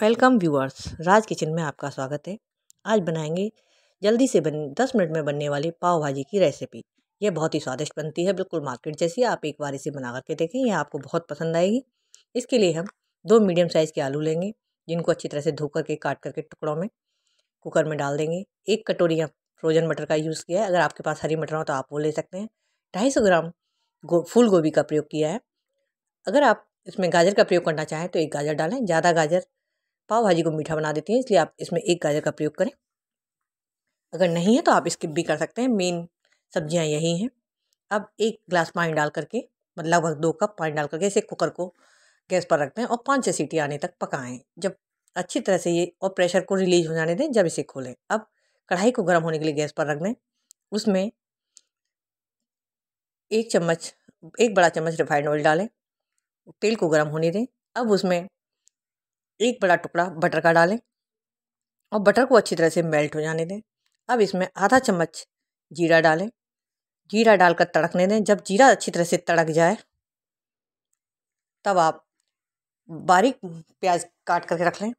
Welcome viewers, राज kitchen में आपका स्वागत है। आज बनाएँगे जल्दी से बन, दस मिनट में बनने वाली पाव भाजी की रेसिपी। ये बहुत ही स्वादिष्ट बनती है, बिल्कुल मार्केट जैसी। आप एक बार इसे बना करके देखें, यह आपको बहुत पसंद आएगी। इसके लिए हम दो मीडियम साइज़ के आलू लेंगे, जिनको अच्छी तरह से धो करके, काट करके टुकड़ों में कुकर में डाल देंगे। एक कटोरी फ्रोजन मटर का यूज़ किया है। अगर आपके पास हरी मटर हो तो आप वो ले सकते हैं। ढाई सौ ग्राम गो, फूल गोभी का प्रयोग किया है। अगर आप इसमें गाजर का प्रयोग करना चाहें तो एक गाजर डालें, ज़्यादा गाजर पाव भाजी को मीठा बना देती हैं, इसलिए आप इसमें एक गाजर का प्रयोग करें। अगर नहीं है तो आप स्किप भी कर सकते हैं, मेन सब्ज़ियाँ यही हैं। अब एक गिलास पानी डाल करके मतलब लगभग दो कप पानी डाल करके इसे कुकर को गैस पर रखते हैं और पाँच छः सीटी आने तक पकाएँ। जब अच्छी तरह से ये और प्रेशर को रिलीज़ हो जाने दें, जब इसे खोलें। अब कढ़ाई को गर्म होने के लिए गैस पर रख दें। उसमें एक चम्मच, एक बड़ा चम्मच रिफाइंड ऑयल डालें। तेल को गर्म होने दें। अब उसमें एक बड़ा टुकड़ा बटर का डालें और बटर को अच्छी तरह से मेल्ट हो जाने दें। अब इसमें आधा चम्मच जीरा डालें। जीरा डालकर तड़कने दें। जब जीरा अच्छी तरह से तड़क जाए, तब आप बारीक प्याज काट करके रख लें।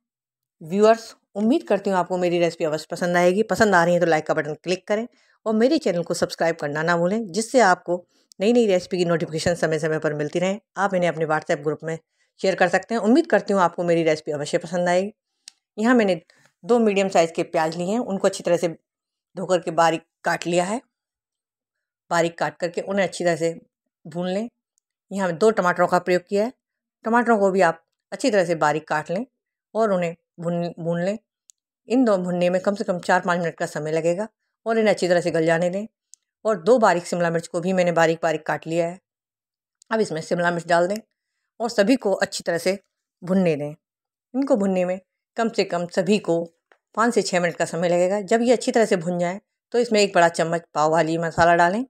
व्यूअर्स, उम्मीद करती हूँ आपको मेरी रेसिपी अवश्य पसंद आएगी। पसंद आ रही है तो लाइक का बटन क्लिक करें और मेरे चैनल को सब्सक्राइब करना ना भूलें, जिससे आपको नई नई रेसिपी की नोटिफिकेशन समय समय पर मिलती रहें। आप इन्हें अपने व्हाट्सएप ग्रुप में शेयर कर सकते हैं। उम्मीद करती हूँ आपको मेरी रेसिपी अवश्य पसंद आएगी। यहाँ मैंने दो मीडियम साइज़ के प्याज लिए हैं। उनको अच्छी तरह से धोकर के बारीक काट लिया है। बारीक काट करके उन्हें अच्छी तरह से भून लें। यहाँ दो टमाटरों का प्रयोग किया है। टमाटरों को भी आप अच्छी तरह से बारीक काट लें और उन्हें भून भून लें। इन दो भुनने में कम से कम चार पाँच मिनट का समय लगेगा और इन्हें अच्छी तरह से गल जाने दें। और दो बारीक शिमला मिर्च को भी मैंने बारीक बारीक काट लिया है। अब इसमें शिमला मिर्च डाल दें। और सभी को अच्छी तरह से भुनने दें। इनको भुनने में कम से कम सभी को पाँच से छः मिनट का समय लगेगा। जब ये अच्छी तरह से भुन जाए तो इसमें एक बड़ा चम्मच पाव वाली मसाला डालें।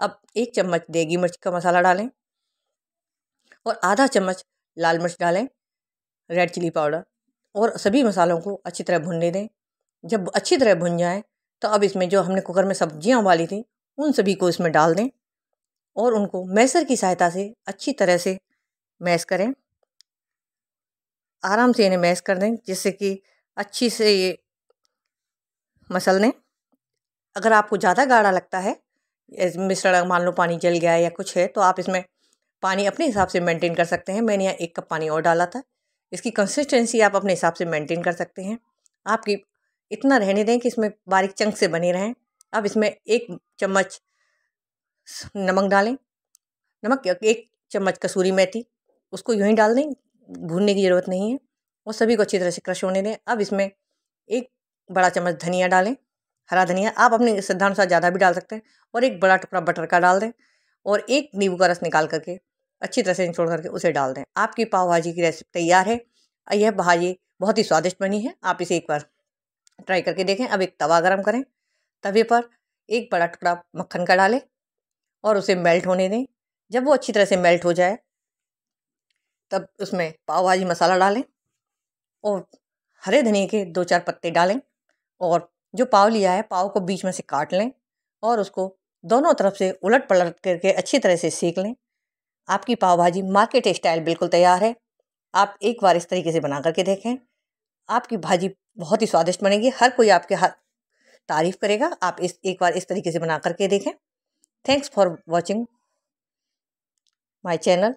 अब एक चम्मच देगी मिर्च का मसाला डालें और आधा चम्मच लाल मिर्च डालें, रेड चिली पाउडर और सभी मसालों को अच्छी तरह भुनने दें। जब अच्छी तरह भुन जाए तो अब इसमें जो हमने कुकर में सब्ज़ियाँ उबाली थी, उन सभी को इसमें डाल दें और उनको मैसर की सहायता से अच्छी तरह से मैश करें। आराम से इन्हें मैश कर दें, जिससे कि अच्छी से ये मसल दें अगर आपको ज़्यादा गाढ़ा लगता है मिश्रण मान लो पानी जल गया है या कुछ है तो आप इसमें पानी अपने हिसाब से मेंटेन कर सकते हैं। मैंने यहाँ एक कप पानी और डाला था। इसकी कंसिस्टेंसी आप अपने हिसाब से मेंटेन कर सकते हैं। आपकी इतना रहने दें कि इसमें बारीक चंक से बने रहें। अब इसमें एक चम्मच नमक डालें। नमक, एक चम्मच कसूरी मेथी। उसको यूँ ही डाल दें, भूनने की ज़रूरत नहीं है। और सभी को अच्छी तरह से क्रश होने दें। अब इसमें एक बड़ा चम्मच धनिया डालें। हरा धनिया आप अपने सिद्धानुसार ज़्यादा भी डाल सकते हैं और एक बड़ा टुकड़ा बटर का डाल दें और एक नींबू का रस निकाल करके अच्छी तरह से निचोड़ करके उसे डाल दें। आपकी पाव भाजी की रेसिपी तैयार है। यह भाजी बहुत ही स्वादिष्ट बनी है। आप इसे एक बार ट्राई करके देखें। अब एक तवा गरम करें। तवे पर एक बड़ा टुकड़ा मक्खन का डालें और उसे मेल्ट होने दें। जब वो अच्छी तरह से मेल्ट हो जाए तब उसमें पाव भाजी मसाला डालें और हरे धनिए के दो चार पत्ते डालें और जो पाव लिया है, पाव को बीच में से काट लें और उसको दोनों तरफ़ से उलट पलट करके अच्छी तरह से सेक लें। आपकी पाव भाजी मार्केट स्टाइल बिल्कुल तैयार है। आप एक बार इस तरीके से बना करके देखें। आपकी भाजी बहुत ही स्वादिष्ट बनेगी। हर कोई आपके हाथ तारीफ़ करेगा। आप इस, एक बार इस तरीके से बना करके देखें। Thanks for watching my channel